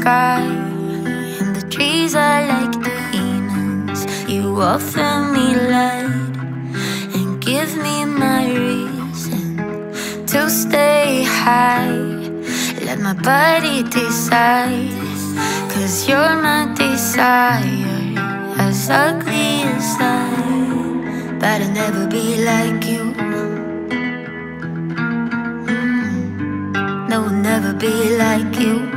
sky, and the trees are like demons. You offer me light and give me my reason to stay high. Let my body decide, cause you're my desire, as ugly as I, but I'll never be like you. Mm. No, I'll never be like you.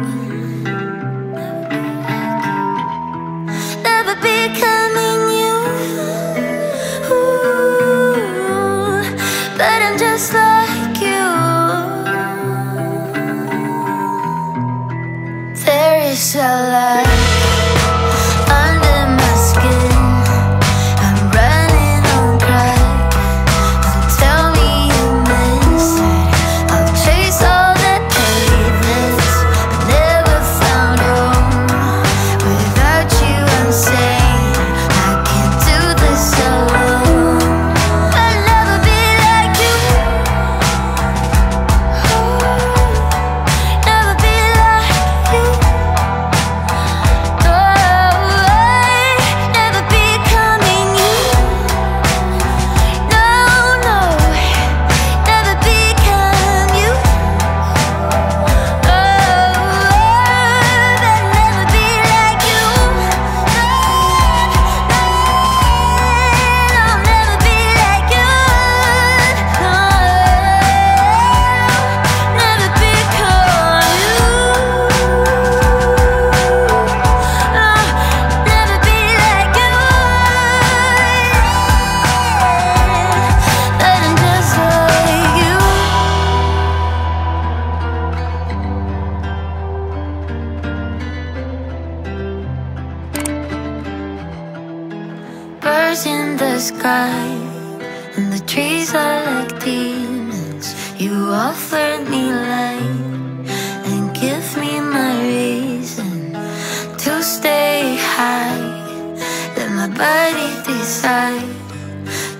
Is a in the sky, and the trees are like demons. You offered me light and give me my reason to stay high. Let my body decide,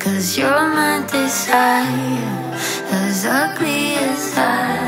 cause you're my desire, as ugly as I.